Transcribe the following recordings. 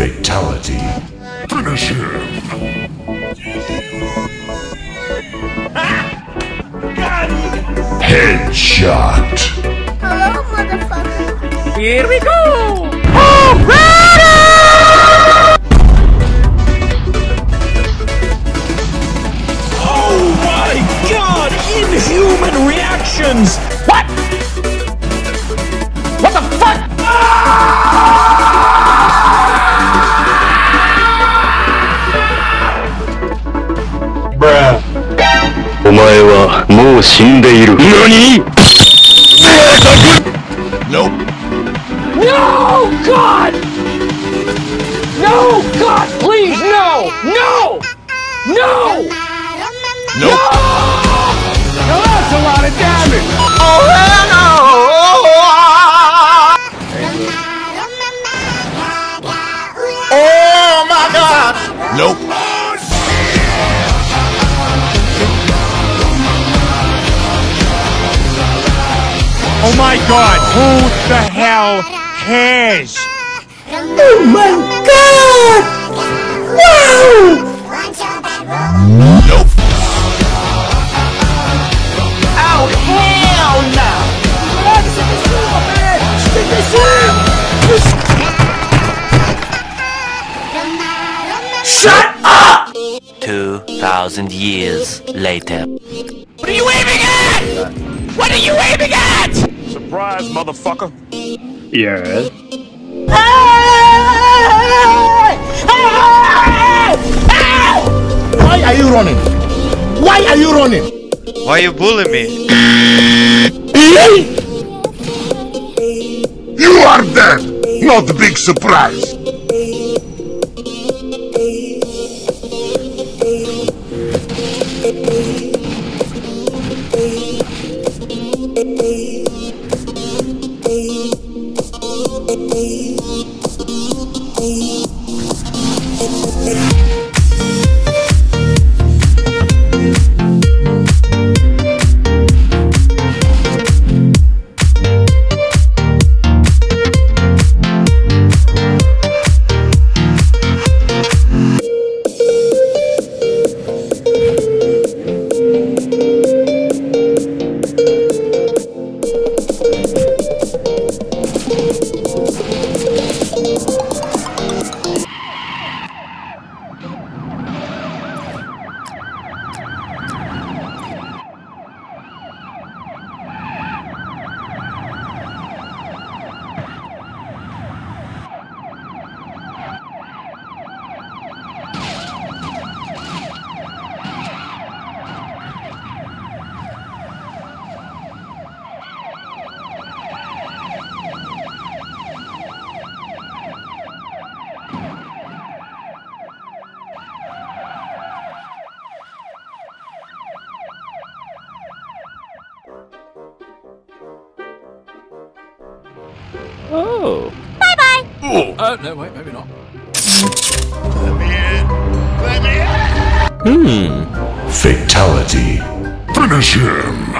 Fatality. Finish him. Headshot. Hello, motherfucker. Here we go! Inhuman reactions! What? What the fuck? Bruh. お前はもう死んでいる何 Oh my god, who the hell cares? Oh my god! Wow! Nope. Oh, hell no! Shut up! 2,000 years later. What are you aiming at? What are you aiming at? Surprise, motherfucker. Yes. Why are you running? Why are you running? Why are you bullying me? You are dead. Not a big surprise. Oh. Uh, no, wait, maybe not. Let me in. Let me in. Hmm. Fatality. Finish him.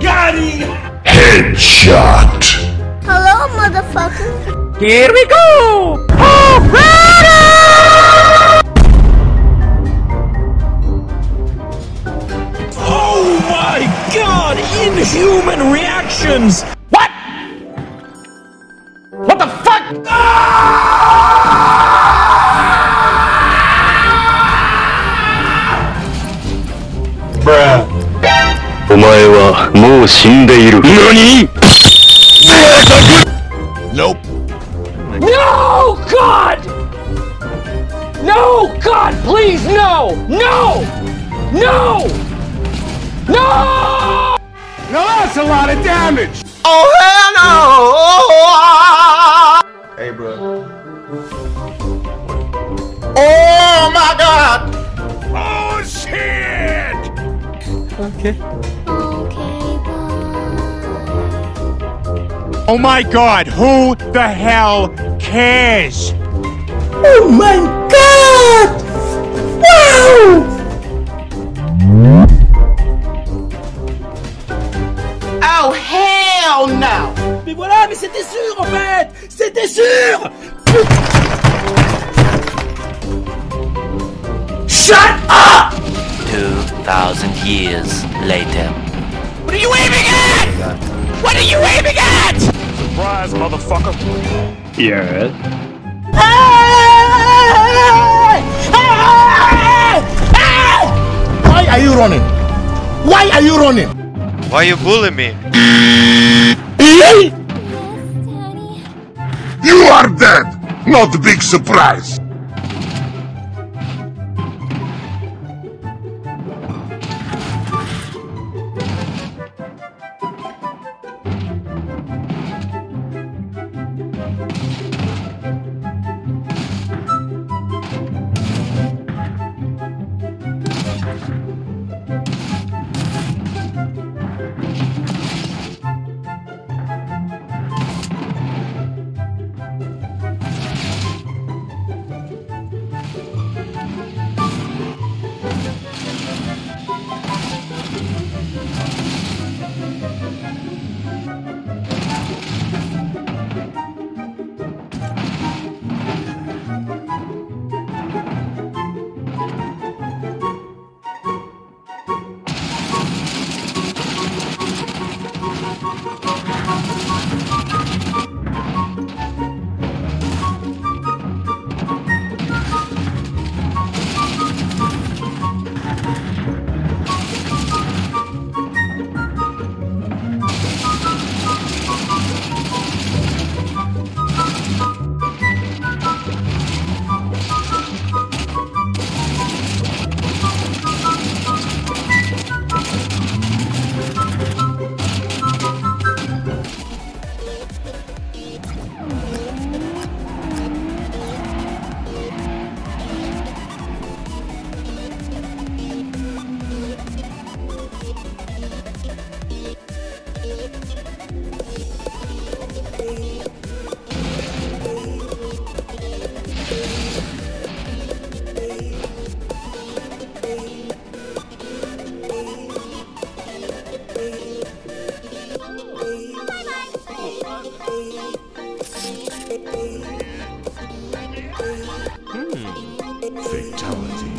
Got him! Headshot. Hello, motherfucker. Here we go! Oh my god! Inhuman reactions! What? What the fuck? Bruh. お前はもう死んでいる何 Nope. No! God! No! God, please, no! No! No! No! Now that's a lot of damage. Oh, hell no! Hey, bro. Oh my god! Oh shit! Okay, bye. Oh my god, who the hell cares? Oh my god! Wow! C'était sûr en fait C'était sûr Shut up 2,000 years later. What are you aiming at? What are you aiming at? Surprise, motherfucker. Yes. Why are you running? Why are you running? Why you bully me? Eh? You are dead. Not a big surprise. Fatality.